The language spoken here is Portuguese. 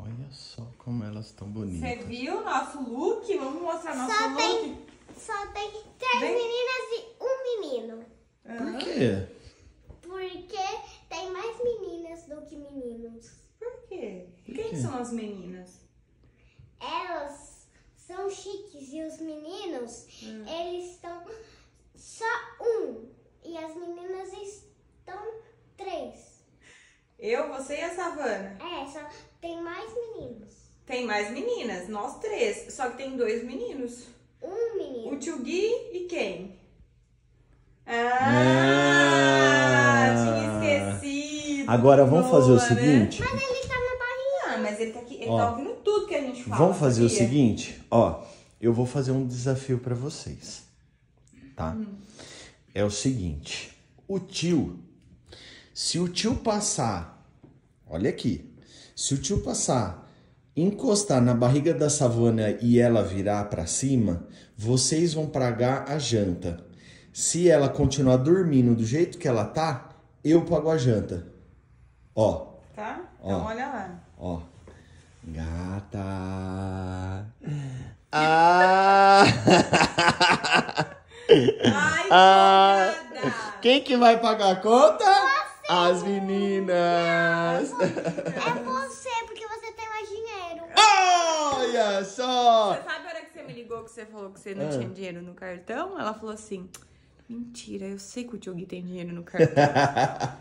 Olha só como elas estão Você bonitas. viu nosso look? Vamos mostrar nosso Só look? tem, só tem três Vem. meninas e um menino. Por quê? Porque tem mais meninas do que meninos. Por quê? Por Quem quê? são as meninas? Elas são chiques e os meninos, eles estão só um. E as meninas estão três. Eu, você e a Savana. É, só tem mais meninos. Tem mais meninas, nós três. Só que tem dois meninos. Um menino. O tio Gui e quem? Ah, Ah. tinha esquecido. Agora vamos fazer o Boa, né? seguinte. Mas ele tá na barriga. Ah, mas ele tá aqui, ele Ó. tá ouvindo tudo que a gente fala. Vamos fazer o seguinte, ó. Eu vou fazer um desafio pra vocês, tá? É o seguinte, o tio, se o tio passar, olha aqui, se o tio passar, encostar na barriga da savana e ela virar pra cima, vocês vão pagar a janta. Se ela continuar dormindo do jeito que ela tá, eu pago a janta. Ó, Tá? Então Ó. olha lá. Ó. Gata. Ah! Ai, Ah! Quem que vai pagar a conta? As meninas. É você, porque você tem mais dinheiro. Olha só. Você sabe a hora que você me ligou que você falou que você não Ah. tinha dinheiro no cartão? Ela falou assim: Mentira, eu sei que o tio Gui tem dinheiro no cartão.